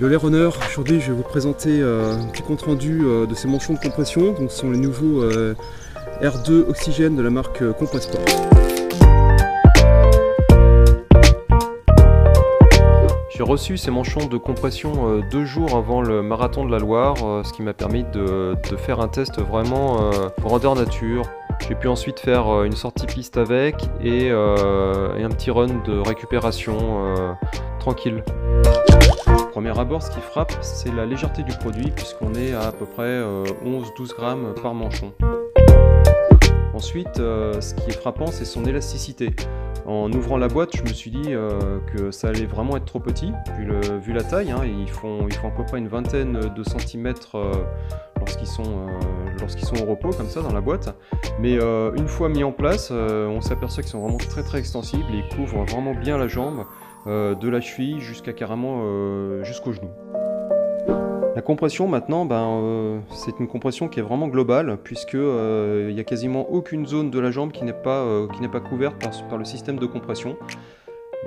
Hello les runners, aujourd'hui je vais vous présenter euh, un petit compte rendu euh, de ces manchons de compression. Donc, ce sont les nouveaux euh, R2 Oxygène de la marque Compressport. J'ai reçu ces manchons de compression deux jours avant le marathon de la Loire, ce qui m'a permis de, faire un test vraiment grandeur nature. J'ai pu ensuite faire une sortie piste avec et, et un petit run de récupération tranquille. Premier abord, ce qui frappe, c'est la légèreté du produit, puisqu'on est à à peu près 11-12 grammes par manchon. Ensuite, euh, ce qui est frappant, c'est son élasticité. En ouvrant la boîte, je me suis dit euh, que ça allait vraiment être trop petit, vu, la taille. Hein, ils, font, ils, font, à peu près une vingtaine de centimètres euh, lorsqu'ils sont, au repos, comme ça, dans la boîte. Mais une fois mis en place, on s'aperçoit qu'ils sont vraiment très très extensibles et ils couvrent vraiment bien la jambe. Euh, de la cheville jusqu'à carrément euh, jusqu'au genou. La compression maintenant, ben, euh, c'est une compression qui est vraiment globale puisque il n'y a quasiment aucune zone de la jambe qui n'est pas, couverte par, le système de compression.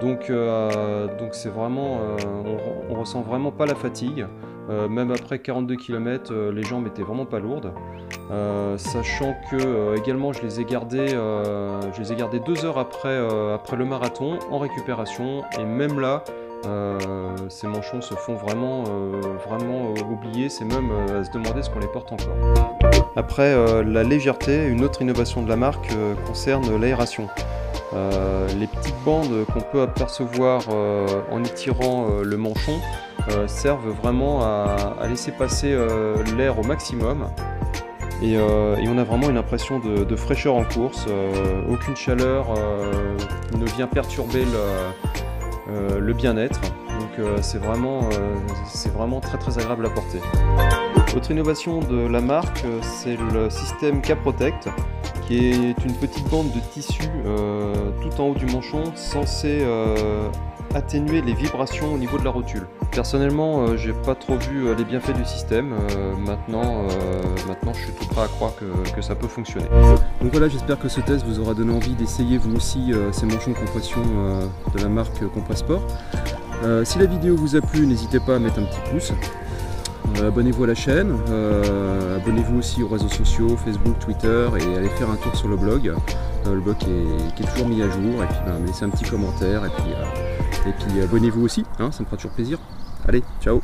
Donc vraiment, on, on, ressent vraiment pas la fatigue. Même après 42 km, les jambes étaient vraiment pas lourdes. sachant que également je les ai gardées, je les ai gardées deux heures après, après le marathon en récupération et même là ces manchons se font vraiment, vraiment oublier, c'est même à se demander ce qu'on les porte encore. Après la légèreté, une autre innovation de la marque concerne l'aération. Euh, les petites bandes qu'on peut apercevoir euh, en étirant euh, le manchon servent vraiment à, laisser passer l'air au maximum. Et, on a vraiment une impression de, fraîcheur en course. aucune chaleur ne vient perturber le, bien-être. Donc c'est vraiment, vraiment très très agréable à porter. Autre innovation de la marque, c'est le système K-Protect qui est une petite bande de tissu euh, tout en haut du manchon censée euh, atténuer les vibrations au niveau de la rotule. Personnellement, euh, j'ai pas trop vu les bienfaits du système. maintenant, maintenant, je suis tout prêt à croire que, ça peut fonctionner. Donc voilà, j'espère que ce test vous aura donné envie d'essayer vous aussi ces manchons de compression de la marque Compressport. si la vidéo vous a plu, n'hésitez pas à mettre un petit pouce. Euh, abonnez-vous à la chaîne, euh, abonnez-vous aussi aux réseaux sociaux, Facebook, Twitter et allez faire un tour sur le blog. Euh, le blog est, toujours mis à jour et puis ben, laissez un petit commentaire et puis, et puis abonnez-vous aussi, hein, ça me fera toujours plaisir. Allez, ciao